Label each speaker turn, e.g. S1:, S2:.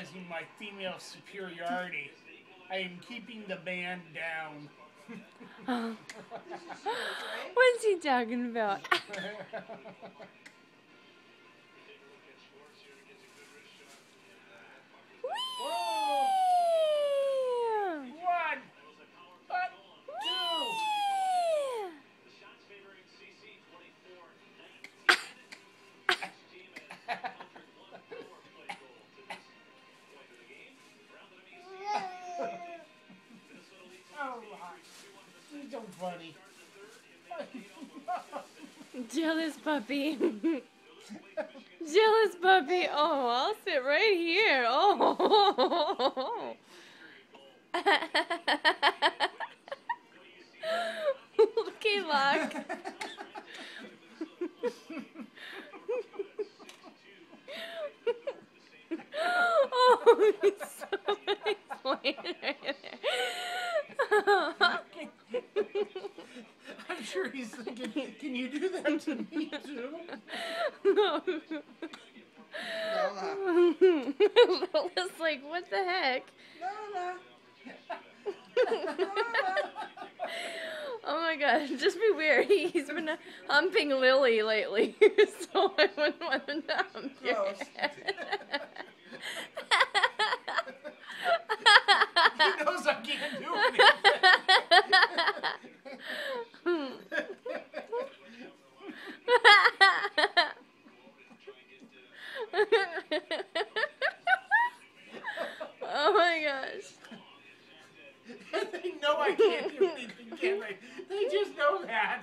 S1: realizing my female superiority. I am keeping the band down.
S2: What's he talking about?
S1: You're so funny.
S2: Jealous puppy. Jealous puppy. Oh, I'll sit right here. Oh. okay, Locke. oh, he's so.
S1: I'm sure he's thinking, can you do that to me too?
S2: No. Lola. Lola's like, what the heck?
S1: Lola.
S2: Lola. oh my god, just be weird. He's been humping Lily lately, so I wouldn't want him to hump oh, your head.
S1: he knows I can't do anything. Can't do anything, can they? They just know that.